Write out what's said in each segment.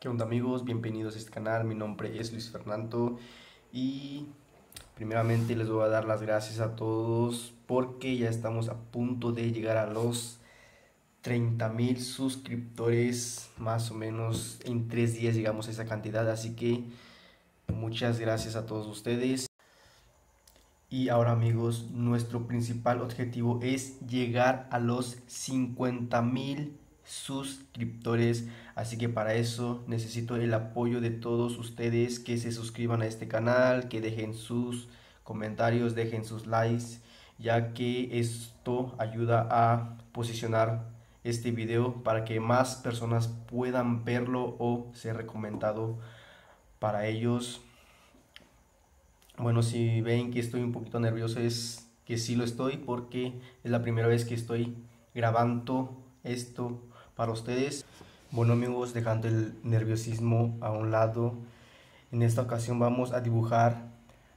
¿Qué onda amigos? Bienvenidos a este canal, mi nombre es Luis Fernando y primeramente les voy a dar las gracias a todos porque ya estamos a punto de llegar a los 30 mil suscriptores más o menos en tres días llegamos a esa cantidad así que muchas gracias a todos ustedes y ahora amigos nuestro principal objetivo es llegar a los 50 mil suscriptores. Así que para eso necesito el apoyo de todos ustedes que se suscriban a este canal, que dejen sus comentarios, dejen sus likes, ya que esto ayuda a posicionar este video para que más personas puedan verlo o ser recomendado para ellos. Bueno, si ven que estoy un poquito nervioso es que sí lo estoy porque es la primera vez que estoy grabando esto para ustedes. Bueno amigos, dejando el nerviosismo a un lado, en esta ocasión vamos a dibujar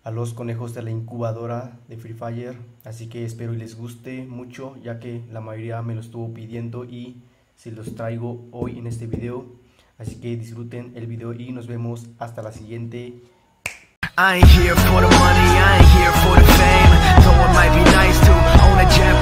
a los conejos de la incubadora de Free Fire, así que espero y les guste mucho, ya que la mayoría me lo estuvo pidiendo y se los traigo hoy en este video, así que disfruten el video y nos vemos hasta la siguiente. I ain't here for the money, I ain't here for the fame. Though it might be nice to own a